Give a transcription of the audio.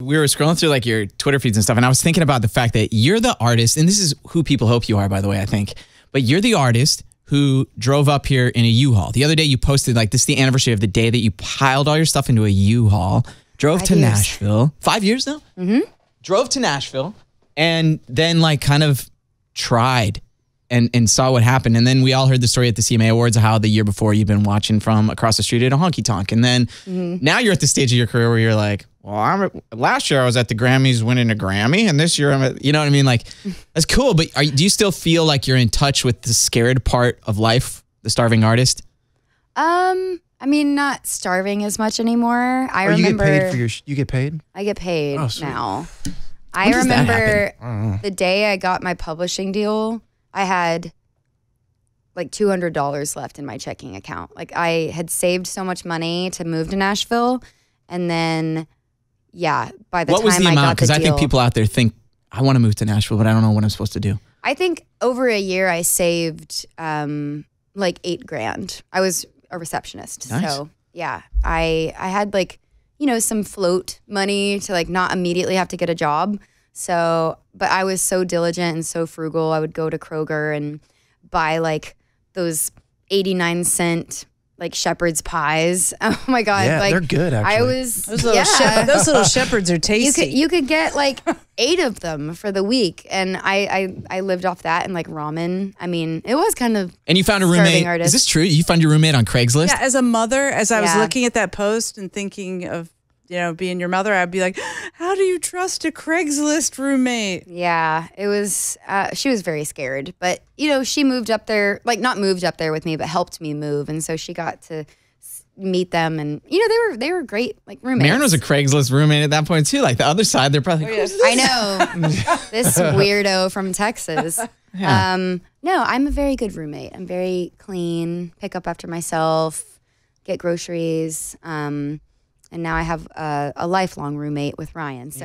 we were scrolling through like your Twitter feeds and stuff, and I was thinking about the fact that you're the artist, and this is who people hope you are, by the way, I think. But you're the artist who drove up here in a U-Haul. The other day you posted like this is the anniversary of the day that you piled all your stuff into a U-Haul, drove Five to years. Nashville. Five years now? Mm-hmm. Drove to Nashville and then like kind of tried and, and saw what happened. And then we all heard the story at the CMA Awards of how the year before you've been watching from across the street at a honky tonk. And then now you're at the stage of your career where you're like, well, I'm last year I was at the Grammys winning a Grammy, and this year I'm at, you know what I mean? Like, that's cool. But are, do you still feel like you're in touch with the scared part of life, the starving artist? Um, I mean, not starving as much anymore. I Or you remember get paid for your. sh- You get paid. I get paid Oh, sweet. now. I does that remember the day I got my publishing deal, I had like $200 left in my checking account. Like I had saved so much money to move to Nashville and then yeah, by the what time was the I amount? Because I think people out there think, I want to move to Nashville, but I don't know what I'm supposed to do. I think over a year I saved um like 8 grand. I was a receptionist. Nice. So, yeah, I I had like, you know, some float money to like not immediately have to get a job. So, but I was so diligent and so frugal. I would go to Kroger and buy like those 89 cent like shepherd's pies. Oh my god, Yeah, like they're good, I actually. was Those little, yeah. shep- those little shepherds are tasty. you tasty. could you could get like eight of them for the week, and I I, I lived off that and like ramen. I mean, it was kind of And you found a roommate. artist. Is this true? You found your roommate on Craigslist? yeah, as a mother, as I was looking at that post and thinking of you know being your mother, I'd be like, how do you trust a Craigslist roommate? yeah. It was uh, she was very scared, but you know she moved up there, like not moved up there with me, but helped me move, and so she got to meet them, and you know they were they were great like roommates. Maren was a Craigslist roommate at that point too. Like the other side, they're probably like, "Who's I know this weirdo from Texas. Um, no, I'm a very good roommate. I'm very clean, pick up after myself, get groceries. Um, and now I have a, a lifelong roommate with Ryan. So